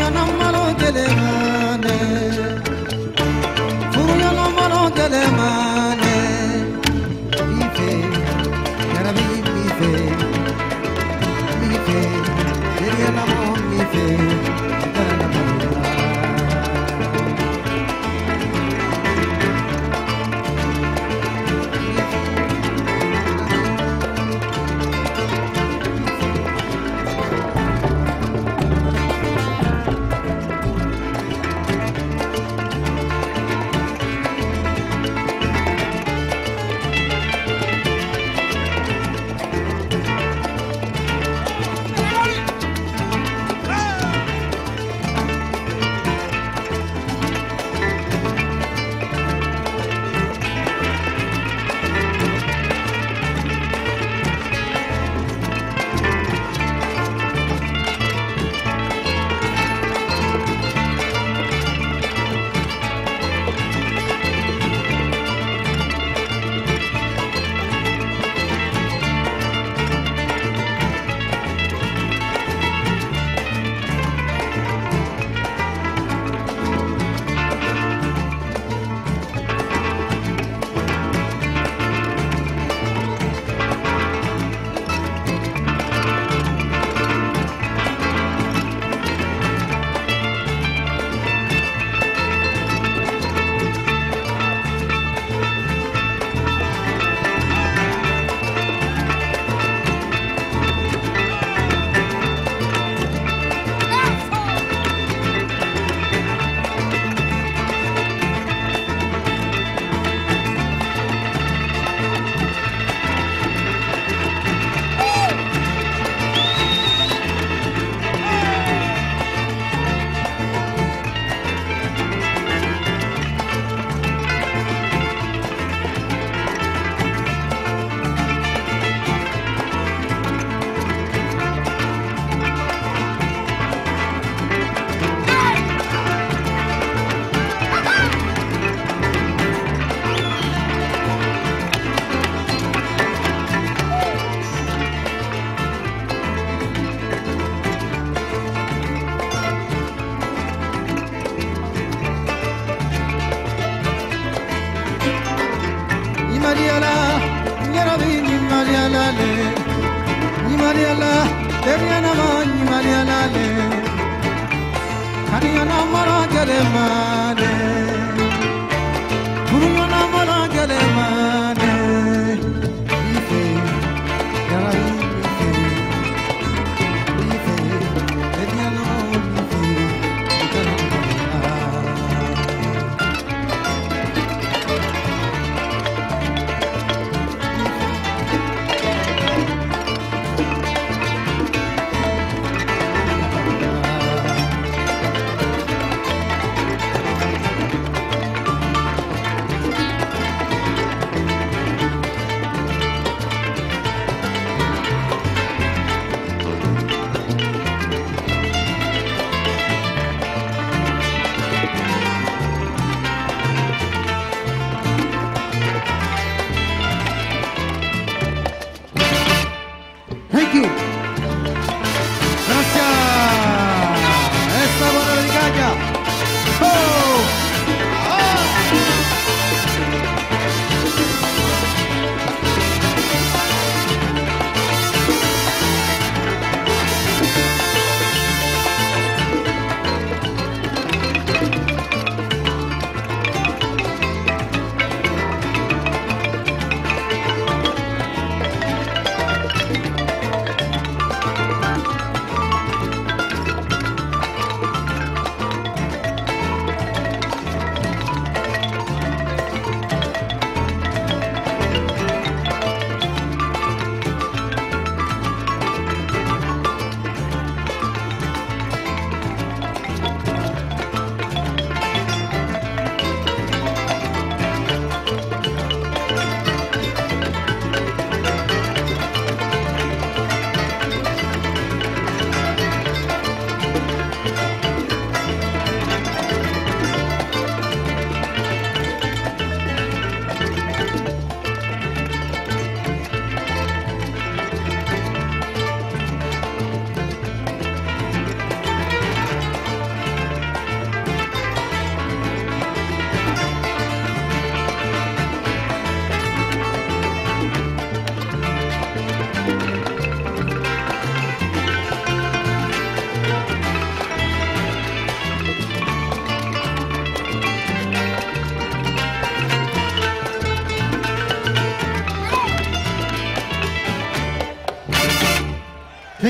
na na malo telema Mariala, Yarabi, Ni Mariala, Ni Mariala, Deriana, Ni Mariala, Kaniana Mara Jarema.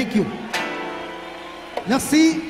Thank you. Merci.